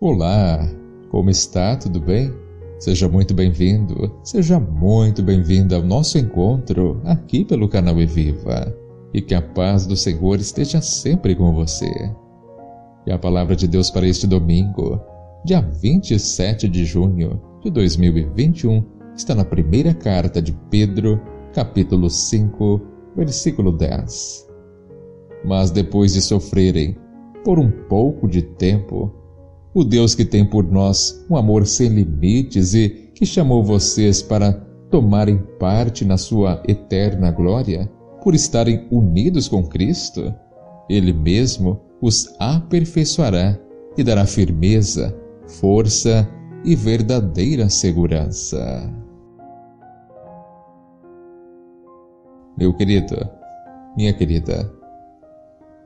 Olá, como está? Tudo bem? Seja muito bem-vindo, seja muito bem-vinda ao nosso encontro aqui pelo canal Eviva e que a paz do Senhor esteja sempre com você. E a palavra de Deus para este domingo, dia 27 de junho de 2021, está na primeira carta de Pedro, capítulo 5, versículo 10. Mas depois de sofrerem por um pouco de tempo, o Deus que tem por nós um amor sem limites e que chamou vocês para tomarem parte na sua eterna glória, por estarem unidos com Cristo, Ele mesmo os aperfeiçoará e dará firmeza, força e verdadeira segurança. Meu querido, minha querida,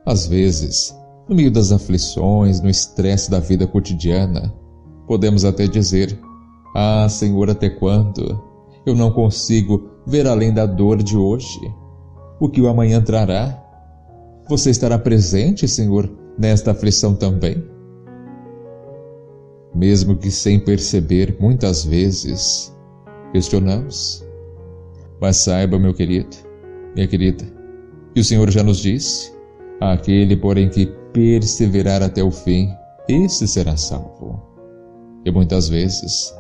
às vezes no meio das aflições, no estresse da vida cotidiana, podemos até dizer: Ah, Senhor, até quando? Eu não consigo ver além da dor de hoje. O que o amanhã trará? Você estará presente, Senhor, nesta aflição também? Mesmo que sem perceber, muitas vezes, questionamos. Mas saiba, meu querido, minha querida, que o Senhor já nos disse: aquele, porém, que perseverar até o fim, esse será salvo. E muitas vezes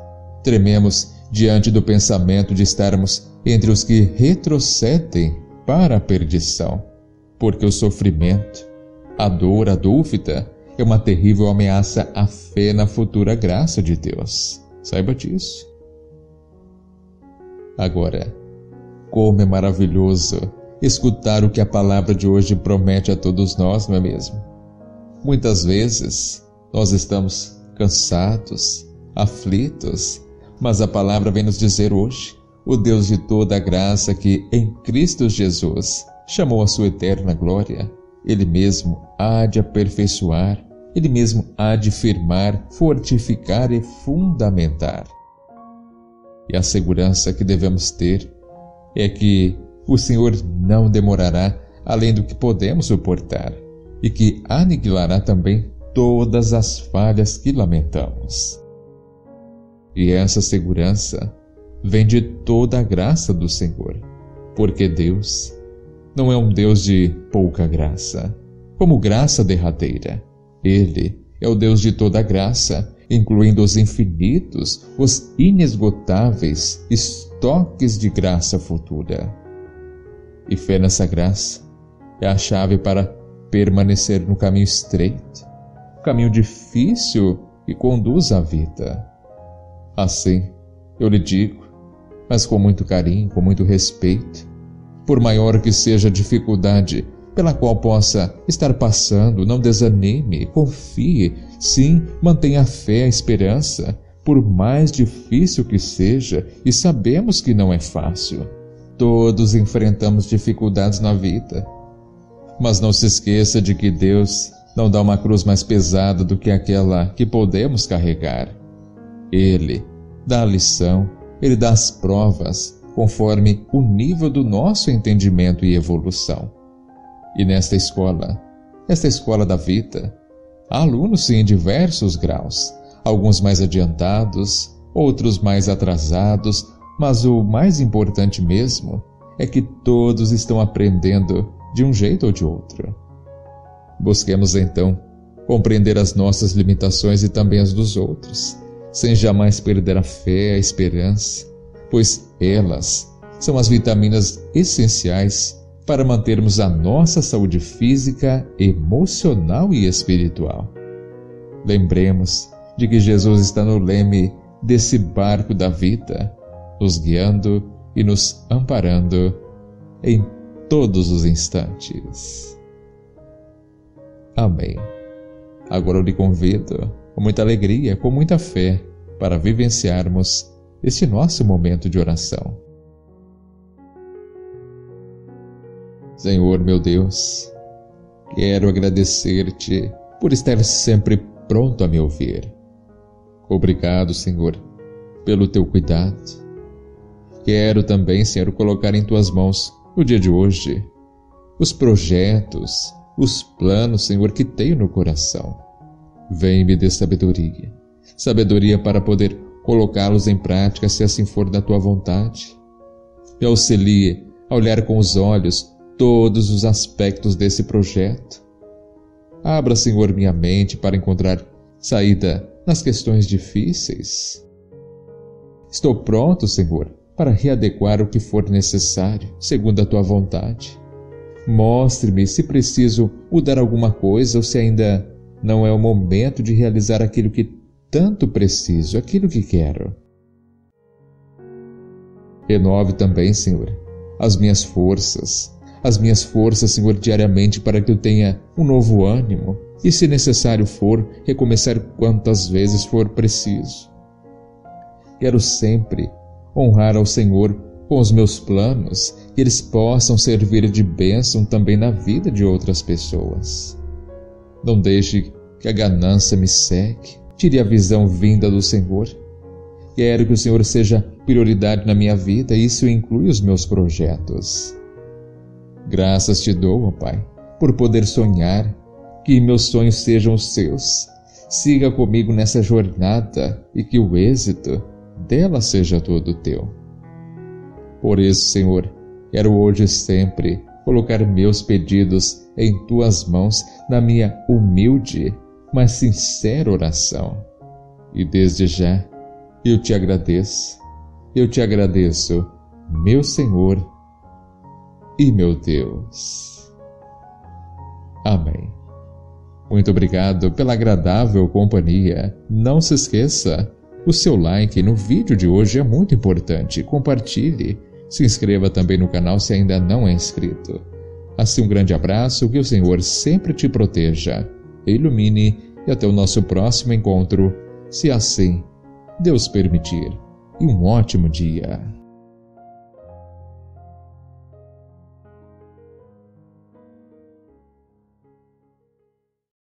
trememos diante do pensamento de estarmos entre os que retrocedem para a perdição, porque o sofrimento, a dor, a dúvida é uma terrível ameaça à fé na futura graça de Deus. Saiba disso. Agora, como é maravilhoso escutar o que a palavra de hoje promete a todos nós, não é mesmo? Muitas vezes nós estamos cansados, aflitos, mas a palavra vem nos dizer hoje: o Deus de toda a graça que em Cristo Jesus chamou a sua eterna glória, Ele mesmo há de aperfeiçoar, Ele mesmo há de firmar, fortificar e fundamentar. E a segurança que devemos ter é que o Senhor não demorará além do que podemos suportar e que aniquilará também todas as falhas que lamentamos. E essa segurança vem de toda a graça do Senhor, porque Deus não é um Deus de pouca graça, como graça derradeira. Ele é o Deus de toda graça, incluindo os infinitos, os inesgotáveis estoques de graça futura. E fé nessa graça é a chave para permanecer no caminho estreito, caminho difícil que conduz à vida. Assim, eu lhe digo, mas com muito carinho, com muito respeito, por maior que seja a dificuldade pela qual possa estar passando, não desanime, confie, sim, mantenha a fé, a esperança, por mais difícil que seja, e sabemos que não é fácil. Todos enfrentamos dificuldades na vida mas não se esqueça de que Deus não dá uma cruz mais pesada do que aquela que podemos carregar. Ele dá a lição, ele dá as provas, conforme o nível do nosso entendimento e evolução. E nesta escola, esta escola da vida, há alunos em diversos graus, alguns mais adiantados, outros mais atrasados, mas o mais importante mesmo é que todos estão aprendendo de um jeito ou de outro. Busquemos então compreender as nossas limitações e também as dos outros, sem jamais perder a fé, a esperança, pois elas são as vitaminas essenciais para mantermos a nossa saúde física, emocional e espiritual. Lembremos de que Jesus está no leme desse barco da vida, nos guiando e nos amparando em todos os instantes. Amém. Agora eu lhe convido, com muita alegria, com muita fé, para vivenciarmos este nosso momento de oração. Senhor meu Deus, quero agradecer-te por estar sempre pronto a me ouvir. Obrigado, Senhor, pelo teu cuidado. Quero também, Senhor, colocar em tuas mãos no dia de hoje, os projetos, os planos, Senhor, que tenho no coração. Vem me dê sabedoria, sabedoria para poder colocá-los em prática se assim for da tua vontade. Me auxilie a olhar com os olhos todos os aspectos desse projeto. Abra, Senhor, minha mente para encontrar saída nas questões difíceis. Estou pronto, Senhor, para readequar o que for necessário, segundo a tua vontade. Mostre-me se preciso mudar alguma coisa ou se ainda não é o momento de realizar aquilo que tanto preciso, aquilo que quero. Renove também, Senhor, as minhas forças, as minhas forças, Senhor, diariamente para que eu tenha um novo ânimo e, se necessário for, recomeçar quantas vezes for preciso. Quero sempre honrar ao Senhor com os meus planos, que eles possam servir de bênção também na vida de outras pessoas. Não deixe que a ganância me seque, tire a visão vinda do Senhor. Quero que o Senhor seja prioridade na minha vida e isso inclui os meus projetos. Graças te dou, ó Pai, por poder sonhar, que meus sonhos sejam os seus. Siga comigo nessa jornada e que o êxito dela seja todo teu. Por isso, Senhor, quero hoje e sempre colocar meus pedidos em tuas mãos na minha humilde, mas sincera oração. E desde já eu te agradeço, eu te agradeço, meu Senhor e meu Deus. Amém. Muito obrigado pela agradável companhia. Não se esqueça, o seu like no vídeo de hoje é muito importante. Compartilhe. Se inscreva também no canal se ainda não é inscrito. Assim, um grande abraço, que o Senhor sempre te proteja, ilumine e até o nosso próximo encontro, se assim Deus permitir. E um ótimo dia.